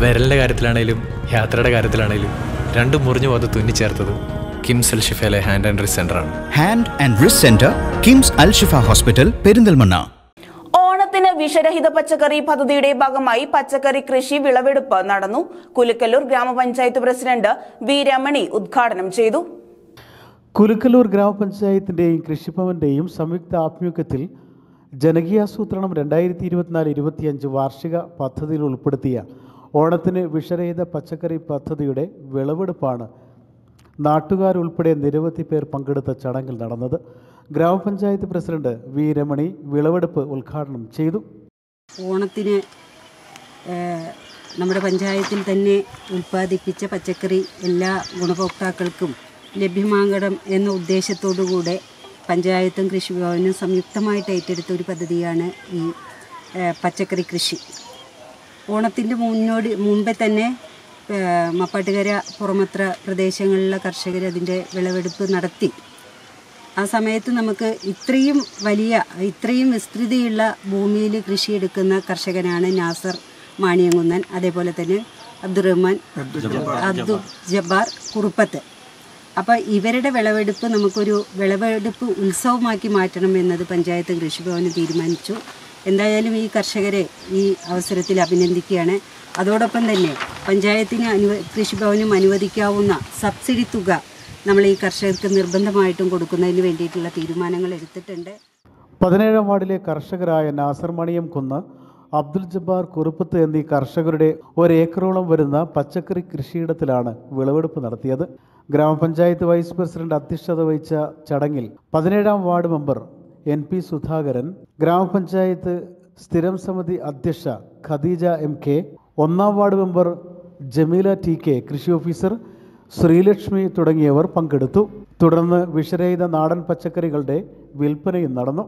വിരലിന്റെ കാര്യത്തിലാണേലും യാത്രയുടെ കാര്യത്തിലാണേലും രണ്ടും മുറിഞ്ഞു പോകാതെ തുന്നിച്ചേർത്തത് കിംസ് അൽ ഷിഫയിലെ hand and wrist സെന്ററാണ് hand and wrist centre KIMS Al Shifa hospital Perinthalmanna. ഓണത്തിന് വിഷരഹിത പച്ചക്കറി പദ്ധതിയുടെ ഭാഗമായി പച്ചക്കറി കൃഷി വിളവെടുപ്പ് നടന്നു. കുലുക്കല്ലൂർ ഗ്രാമപഞ്ചായത്ത് പ്രസിഡന്റ് വി രമണി ഉദ്ഘാടനം ചെയ്തു. കുലുക്കല്ലൂർ ഗ്രാമപഞ്ചായത്തിന്റെയും കൃഷിഭവന്റെയും സംയുക്ത ആഭിമുഖ്യത്തിൽ ജനകീയാസൂത്രണം രണ്ടായിരത്തി ഇരുപത്തിനാല് ഇരുപത്തിയഞ്ച് വാർഷിക പദ്ധതിയിൽ ഉൾപ്പെടുത്തിയ ഓണത്തിന് വിഷരഹിത പച്ചക്കറി പദ്ധതിയുടെ വിളവെടുപ്പാണ് നാട്ടുകാരുൾപ്പെടെ നിരവധി പേർ പങ്കെടുത്ത ചടങ്ങിൽ നടന്നത്. ഗ്രാമപഞ്ചായത്ത് പ്രസിഡന്റ് വി രമണി വിളവെടുപ്പ് ഉദ്ഘാടനം ചെയ്തു. ഓണത്തിന് നമ്മുടെ പഞ്ചായത്തിൽ തന്നെ ഉൽപ്പാദിപ്പിച്ച പച്ചക്കറി എല്ലാ ഗുണഭോക്താക്കൾക്കും ലഭ്യമാകണം എന്ന ഉദ്ദേശത്തോടുകൂടെ പഞ്ചായത്തും കൃഷിഭവനും സംയുക്തമായിട്ട് ഏറ്റെടുത്ത ഒരു പദ്ധതിയാണ് ഈ പച്ചക്കറി കൃഷി. ഓണത്തിന്റെ മുന്നോടി മുമ്പേ തന്നെ മപ്പാട്ടുകര പുറമത്ര പ്രദേശങ്ങളിലെ കർഷകർ അതിന്റെ വിളവെടുപ്പ് നടത്തി. ആ സമയത്ത് നമുക്ക് ഇത്രയും വലിയ ഇത്രയും വിസ്തൃതിയുള്ള ഭൂമിയിൽ കൃഷിയെടുക്കുന്ന കർഷകനാണ് നാസർ മാണിയങ്കുന്നൻ. അതേപോലെ തന്നെ അബ്ദുറഹ്മാൻ അബ്ദു ജബ്ബാർ കുറുപ്പത്ത്. അപ്പോൾ ഇവരുടെ വിളവെടുപ്പ് നമുക്കൊരു വിളവെടുപ്പ് ഉത്സവമാക്കി മാറ്റണം എന്നത് പഞ്ചായത്ത് കൃഷിഭവന് തീരുമാനിച്ചു. എന്തായാലും ഈ കർഷകരെ ഈ അവസരത്തിൽ അഭിനന്ദിക്കുകയാണ്. അതോടൊപ്പം തന്നെ പഞ്ചായത്തിന് അനുവ കൃഷിഭവനും അനുവദിക്കാവുന്ന സബ്സിഡി തുക നമ്മൾ ഈ കർഷകർക്ക് നിർബന്ധമായിട്ടും കൊടുക്കുന്നതിന് വേണ്ടിയിട്ടുള്ള തീരുമാനങ്ങൾ എടുത്തിട്ടുണ്ട്. പതിനേഴാം വാർഡിലെ കർഷകരായ നാസർ മണിയം കുന്ന് അബ്ദുൽ ജബ്ബാർ കുറുപ്പത്ത് എന്നീ കർഷകരുടെ ഒരേക്കറോളം വരുന്ന പച്ചക്കറി കൃഷിയിടത്തിലാണ് വിളവെടുപ്പ് നടത്തിയത്. ഗ്രാമപഞ്ചായത്ത് വൈസ് പ്രസിഡന്റ് അധ്യക്ഷത വഹിച്ച ചടങ്ങിൽ പതിനേഴാം ward member N P Sudhakaran ഗ്രാമപഞ്ചായത്ത് സ്ഥിരം സമിതി അധ്യക്ഷ ഖദീജ എം കെ ഒന്നാം ward member Jameela T K കൃഷി ഓഫീസർ ശ്രീലക്ഷ്മി തുടങ്ങിയവർ പങ്കെടുത്തു. തുടർന്ന് വിഷരഹിത നാടൻ പച്ചക്കറികളുടെ വിൽപ്പനയും നടന്നു.